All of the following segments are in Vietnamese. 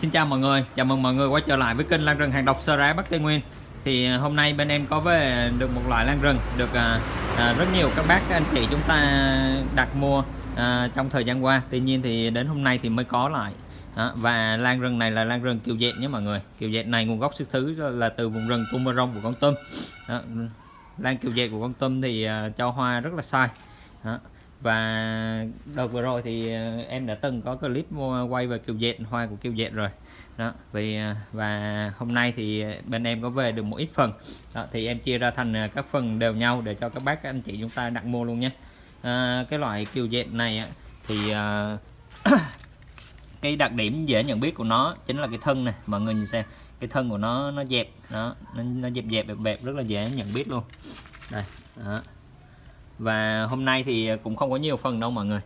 Xin chào mọi người, chào mừng mọi người quay trở lại với kênh Lan rừng hàng độc Sơ Rá Bắc Tây Nguyên. Thì à, hôm nay bên em có về được một loại lan rừng được à, à, rất nhiều các bác các anh chị chúng ta đặt mua à, trong thời gian qua. Tuy nhiên thì đến hôm nay thì mới có lại. À, Và lan rừng này là lan rừng kiều dẹt nhé mọi người. Kiều dẹt này nguồn gốc xuất xứ là từ vùng rừng Tumorong của con tôm. À, Lan kiều dẹt của con tôm thì à, cho hoa rất là sai. À, và đợt vừa rồi thì ờ, em đã từng có clip quay về kiều dệt hoa của kiều dệt rồi. Đó vì ờ, và hôm nay thì ờ, bên em có về được một ít phần. Đó, thì em chia ra thành các phần đều nhau để cho các bác các anh chị chúng ta đặt mua luôn nhé. À, cái loại kiều dệt này thì à, cái đặc điểm dễ nhận biết của nó chính là cái thân này mọi người nhìn xem cái thân của nó nó dẹp đó nó, nó dẹp dẹp bẹp bẹp rất là dễ nhận biết luôn. Đây đó và hôm nay thì cũng không có nhiều phần đâu mọi người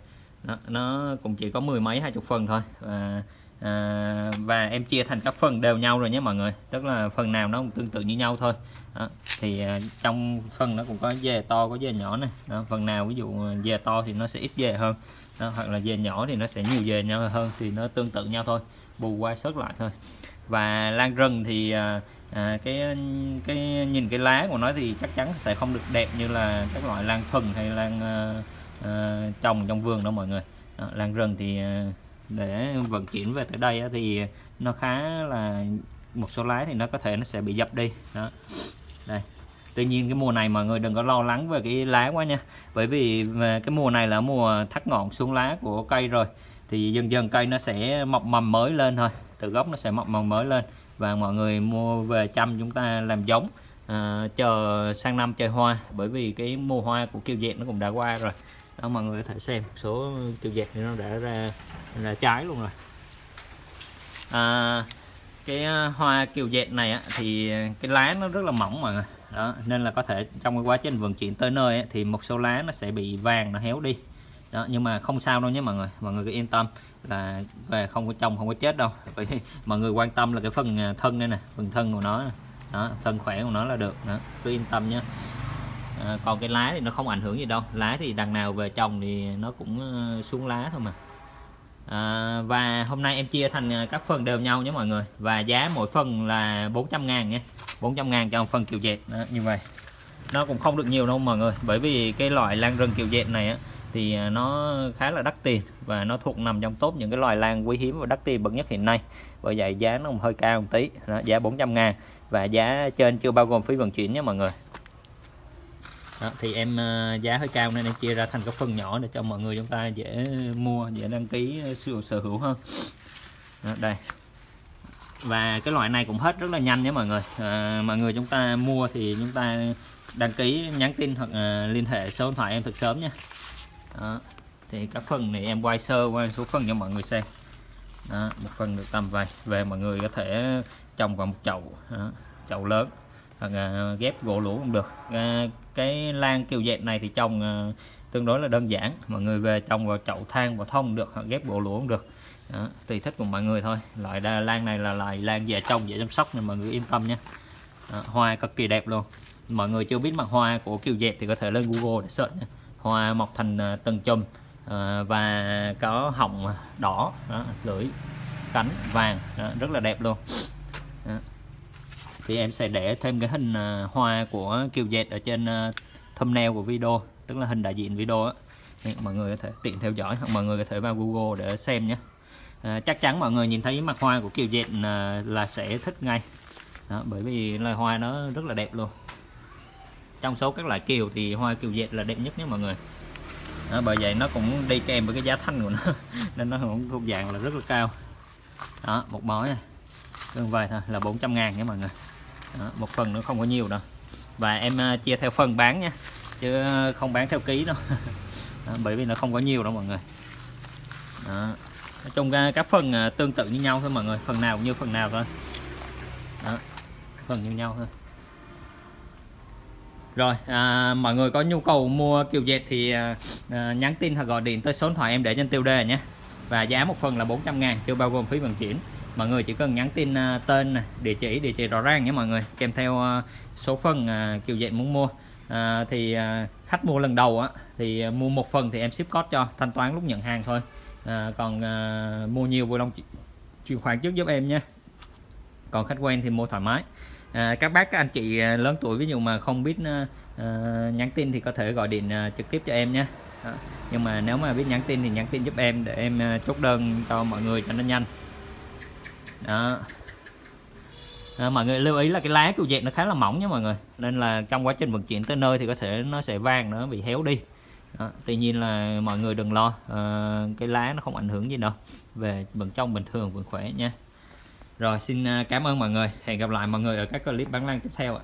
nó, nó cũng chỉ có mười mấy hai chục phần thôi và à, và em chia thành các phần đều nhau rồi nhé mọi người tức là phần nào nó cũng tương tự như nhau thôi đó. thì à, trong phần nó cũng có dề to có dề nhỏ này đó. phần nào ví dụ dề to thì nó sẽ ít dề hơn đó. hoặc là dề nhỏ thì nó sẽ nhiều dề nhau hơn thì nó tương tự nhau thôi bù qua sớt lại thôi và lan rừng thì à, à, cái cái nhìn cái lá của nó thì chắc chắn sẽ không được đẹp như là các loại lan thuần hay lan à, à, trồng trong vườn đâu mọi người. Đó, lan rừng thì à, để vận chuyển về tới đây thì nó khá là một số lá thì nó có thể nó sẽ bị dập đi. Đó. Đây. Tuy nhiên cái mùa này mọi người đừng có lo lắng về cái lá quá nha. Bởi vì à, cái mùa này là mùa thắt ngọn xuống lá của cây rồi. Thì dần dần cây nó sẽ mọc mầm mới lên thôi. Từ gốc nó sẽ mọc mầm mới lên. Và mọi người mua về chăm chúng ta làm giống à, chờ sang năm chơi hoa. Bởi vì cái mùa hoa của kiều dẹt nó cũng đã qua rồi. Đó mọi người có thể xem một số kiều dẹt thì nó đã ra ra trái luôn rồi. À, cái à, hoa kiều dẹt này á, thì cái lá nó rất là mỏng mọi người. Đó nên là có thể trong cái quá trình vận chuyển tới nơi á, thì một số lá nó sẽ bị vàng nó héo đi. Đó nhưng mà không sao đâu nhé mọi người. Mọi người cứ yên tâm là về không có trông không có chết đâu. Vì mọi người quan tâm là cái phần à, thân đây nè phần thân của nó đó thân khỏe của nó là được. Đó cứ yên tâm nhé à, còn cái lá thì nó không ảnh hưởng gì đâu. Lá thì đằng nào về trồng thì nó cũng à, xuống lá thôi mà. À, và hôm nay em chia thành à, các phần đều nhau nhé mọi người. Và giá mỗi phần là 400 ngàn nha 400 ngàn cho phần kiều dệt. Đó, như vậy. Nó cũng không được nhiều đâu mọi người. Bởi vì cái loại lan rừng kiều dệt này á thì à, nó khá là đắt tiền và nó thuộc nằm trong top những cái loài lan quý hiếm và đắt tiền bậc nhất hiện nay. Bởi vậy giá nó cũng hơi cao một tí đó, giá 400 ngàn. Và giá trên chưa bao gồm phí vận chuyển nhé mọi người. Đó, thì em à, giá hơi cao nên em chia ra thành các phần nhỏ để cho mọi người chúng ta dễ mua dễ đăng ký à, sử sở hữu hơn đó, đây. Và cái loại này cũng hết rất là nhanh nhé mọi người. À, mọi người chúng ta mua thì chúng ta đăng ký nhắn tin hoặc à, liên hệ số điện thoại em thật sớm nha đó. thì các phần này em quay sơ qua số phần cho mọi người xem. Đó. một phần được tầm vài. Về mọi người có thể trồng vào một chậu. Đó. chậu lớn. Hoặc là ghép gỗ lũ cũng được. À, cái lan kiều dẹt này thì trồng à, tương đối là đơn giản. Mọi người về trồng vào chậu than vào thông được hoặc ghép gỗ lũ cũng được. Đó, tùy thích của mọi người thôi. Loại đa lan này là loại lan dễ trồng dễ chăm sóc nên mọi người yên tâm nhé đó, hoa cực kỳ đẹp luôn. Mọi người chưa biết mặt hoa của kiều dẹt thì có thể lên google để search nhé hoa mọc thành à, tầng từng chùm à, và có hồng đỏ đó, lưỡi cánh vàng đó, rất là đẹp luôn. Đó. thì em sẽ để thêm cái hình à, hoa của kiều dệt ở trên à, thumbnail của video tức là hình đại diện video á. Mọi người có thể tiện theo dõi hoặc mọi người có thể vào google để xem nhé. À, chắc chắn mọi người nhìn thấy mặt hoa của kiều dệt là sẽ thích ngay. Đó, bởi vì loài hoa nó rất là đẹp luôn trong số các loại kiều thì hoa kiều dệt là đẹp nhất nhé mọi người. Đó, bởi vậy nó cũng đi kèm với cái giá thanh của nó. Nên nó cũng thuộc dạng là rất là cao. Đó một bó à. này tương vài thôi là 400 ngàn nhé mọi người. Đó, một phần nó không có nhiều đâu. Và em à, chia theo phần bán nha chứ không bán theo ký đâu. Đó, bởi vì nó không có nhiều đâu mọi người. Đó. nói chung các phần à, tương tự như nhau thôi mọi người phần nào cũng như phần nào thôi. Đó. phần như nhau thôi rồi à, mọi người có nhu cầu mua kiều dệt thì à, à, nhắn tin hoặc gọi điện tới số điện thoại em để trên tiêu đề nhé. Và giá một phần là 400 ngàn chưa bao gồm phí vận chuyển. Mọi người chỉ cần nhắn tin à, tên địa chỉ địa chỉ rõ ràng nhé mọi người kèm theo à, số phần à, kiều dệt muốn mua. À, thì à, khách mua lần đầu á thì à, mua một phần thì em ship code cho thanh toán lúc nhận hàng thôi. À, còn à, mua nhiều vui lòng chuyển khoản trước giúp em nhé. còn khách quen thì mua thoải mái à, các bác các anh chị à, lớn tuổi ví dụ mà không biết uh, nhắn tin thì có thể gọi điện uh, trực tiếp cho em nhé. Đó. nhưng mà nếu mà biết nhắn tin thì nhắn tin giúp em để em uh, chốt đơn cho mọi người cho nó nhanh. Đó. À, mọi người lưu ý là cái lá của dẹt nó khá là mỏng nha mọi người. Nên là trong quá trình vận chuyển tới nơi thì có thể nó sẽ vang nó bị héo đi. Đó. tuy nhiên là mọi người đừng lo à, cái lá nó không ảnh hưởng gì đâu. Về vẫn trong bình thường vẫn khỏe nha rồi, xin à, cảm ơn mọi người. Hẹn gặp lại mọi người ở các clip bán lan tiếp theo ạ.